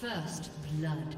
First blood.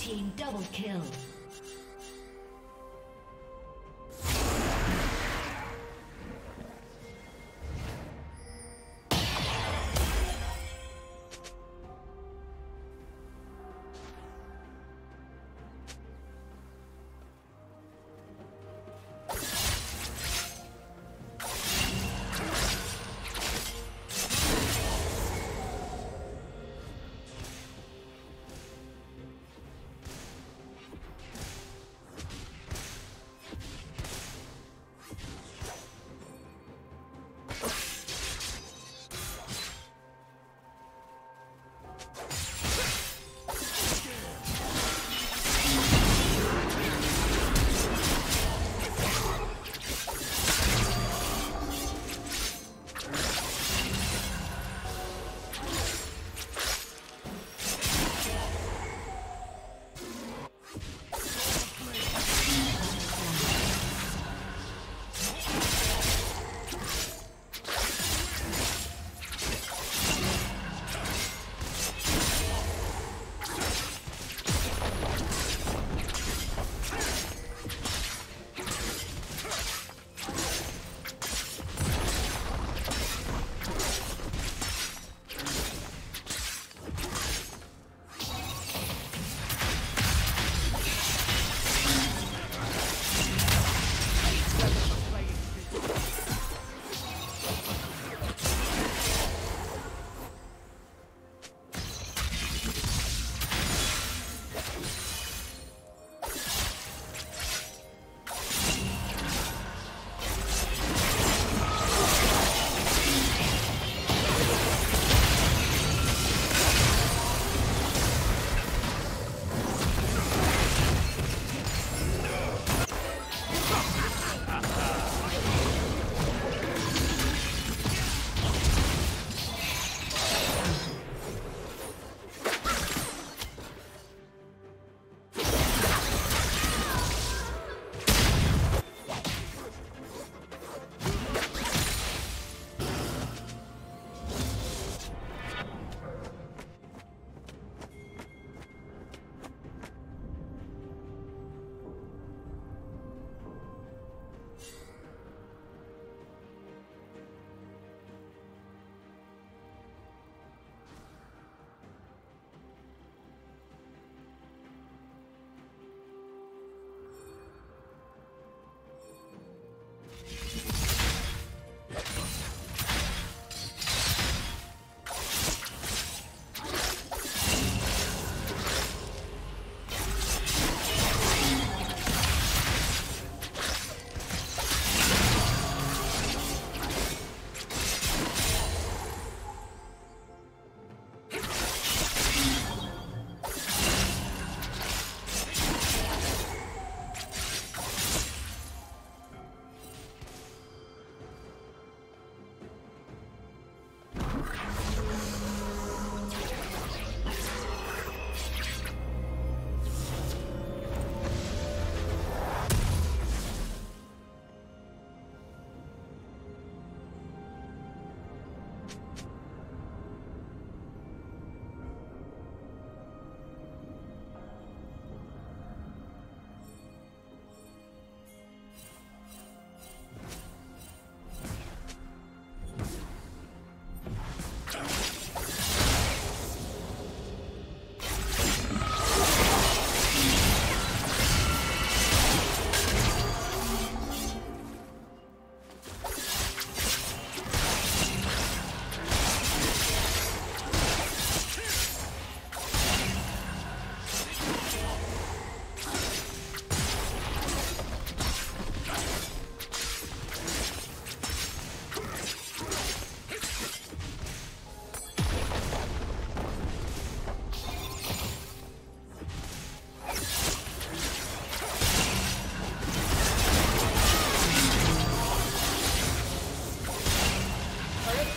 team double kill.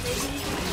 Thank you.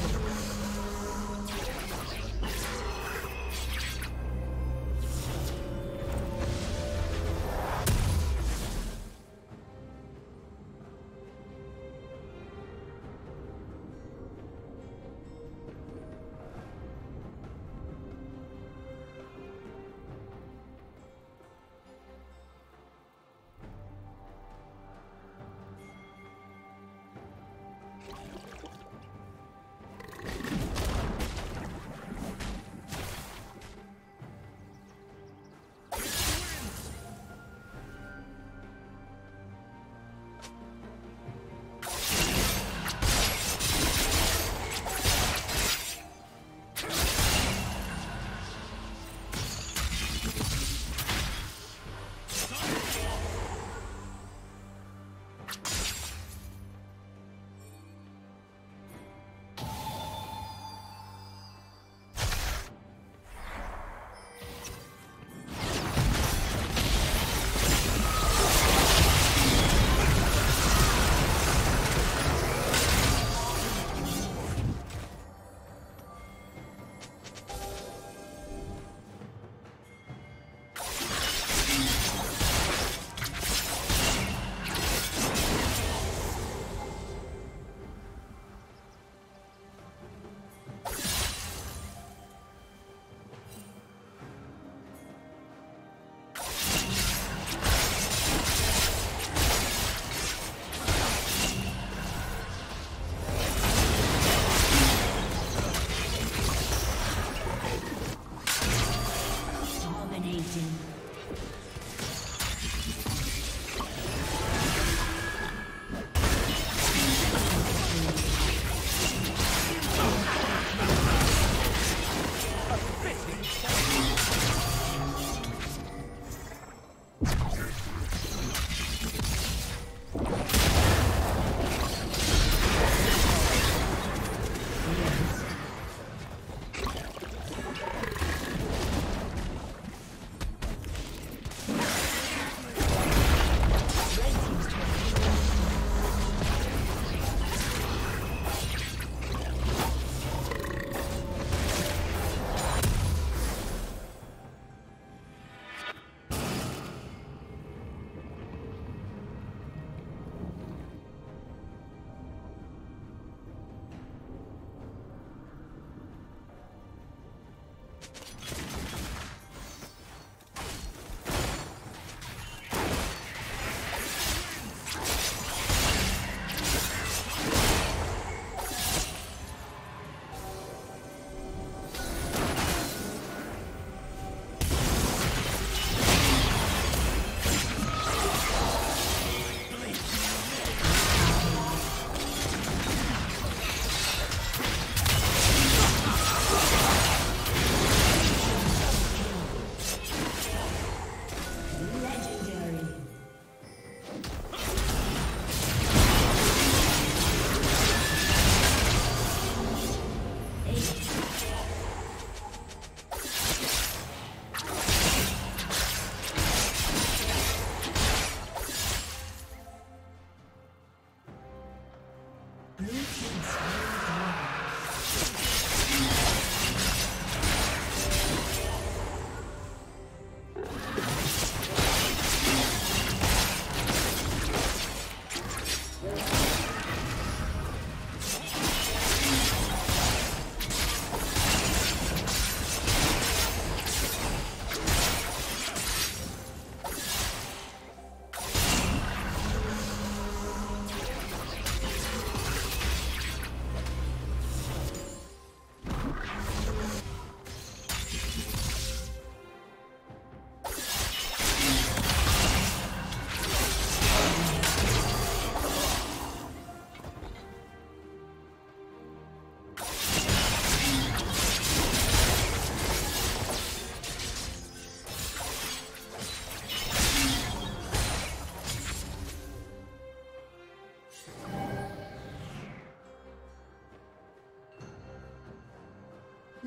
Thank you.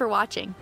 For watching.